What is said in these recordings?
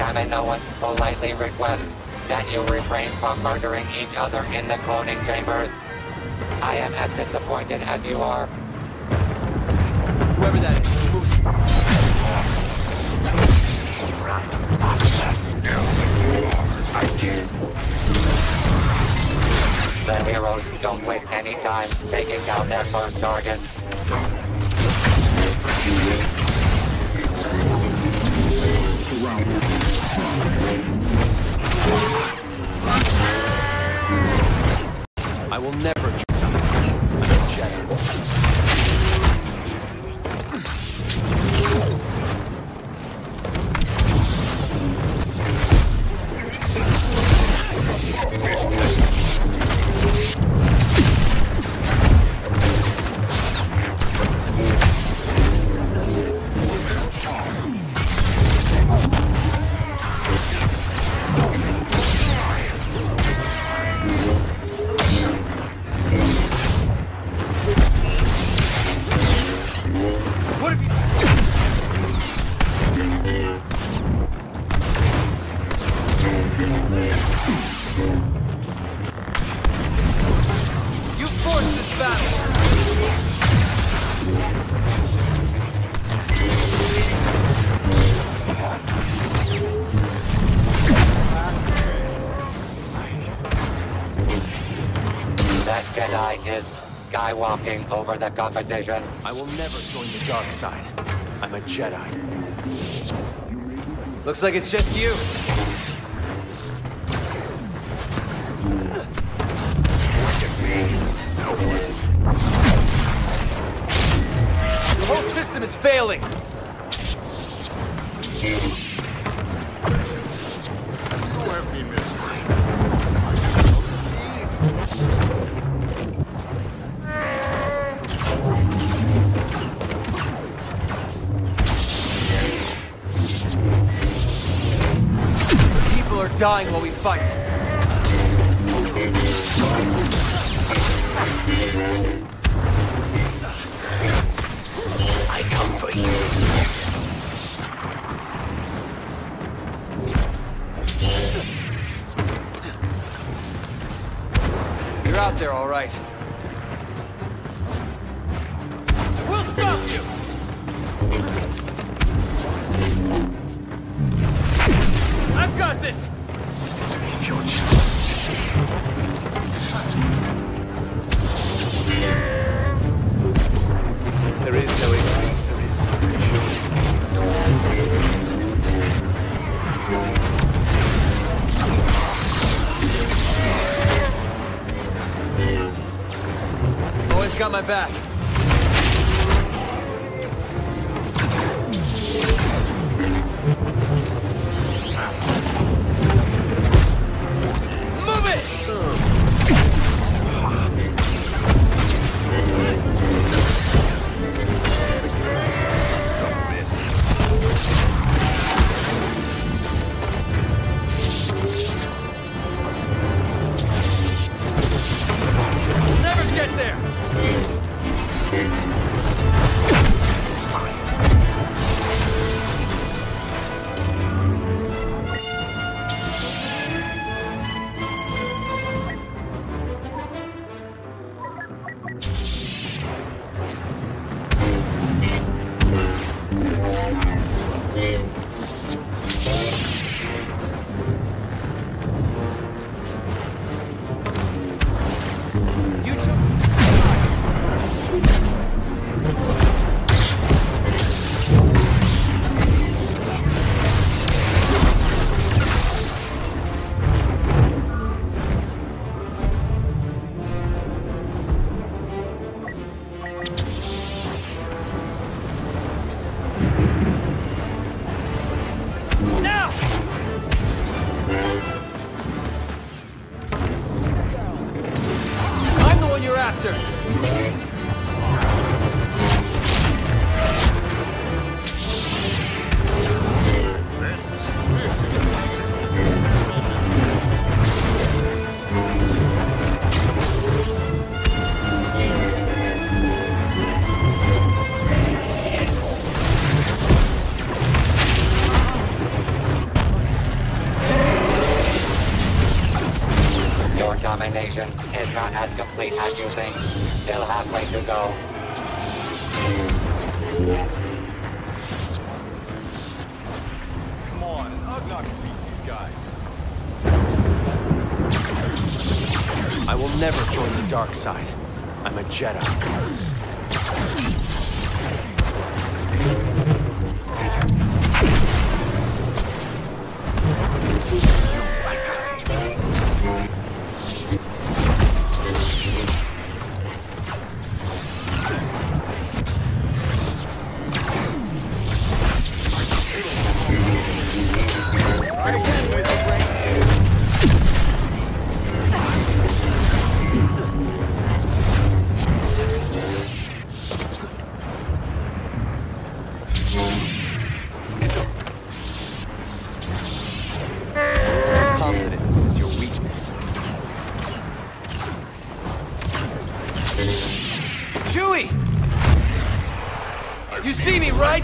The Kaminoans politely request that you refrain from murdering each other in the cloning chambers. I am as disappointed as you are. Whoever that is, move. The heroes don't waste any time taking down their first target. I will never do something. I'm a. is skywalking over the competition. I will never join the dark side. I'm a Jedi. Looks like it's just you. The whole system is failing. Dying while we fight. I come for you. You're out there, all right. We'll stop you! I've got this! Got my back. Domination is not as complete as you think. Still halfway to go. Come on, Ugnaught can beat these guys. I will never join the dark side. I'm a Jedi. Confidence is your weakness. Chewie! You see me, right?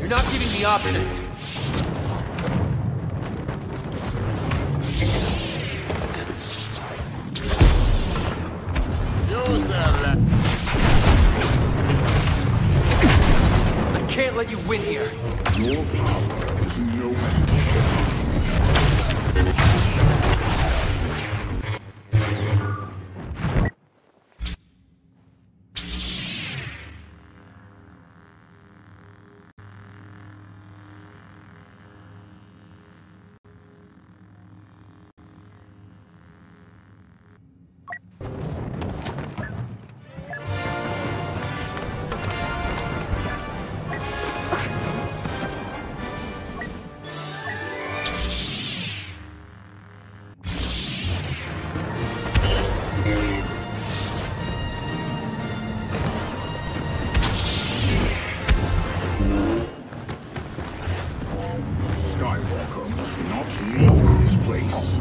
You're not giving me options. I can't let you win here. Your power is no match. Skywalker must not leave this place.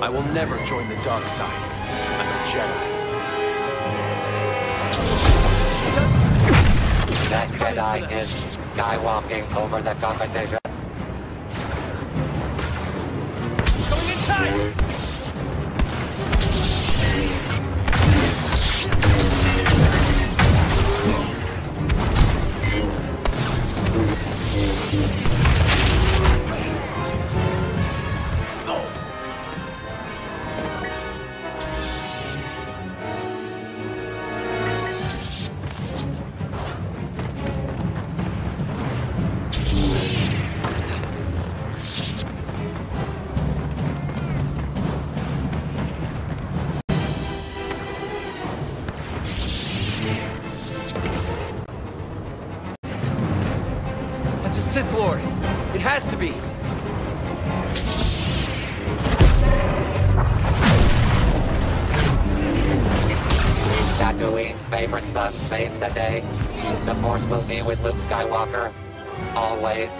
I will never join the dark side. I'm a Jedi. That Jedi is skywalking over the competition. Sith Lord. It has to be. Tatooine's favorite son saves the day. The Force will be with Luke Skywalker. Always.